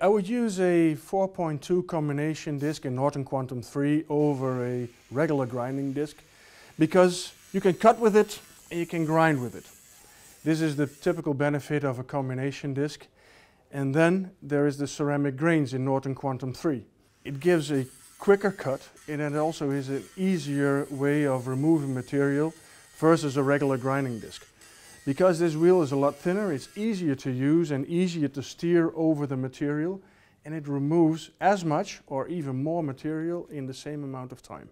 I would use a 4.2 combination disc in Norton Quantum 3 over a regular grinding disc because you can cut with it and you can grind with it. This is the typical benefit of a combination disc. And then there is the ceramic grains in Norton Quantum 3. It gives a quicker cut and it also is an easier way of removing material versus a regular grinding disc. Because this wheel is a lot thinner, it's easier to use and easier to steer over the material and it removes as much or even more material in the same amount of time.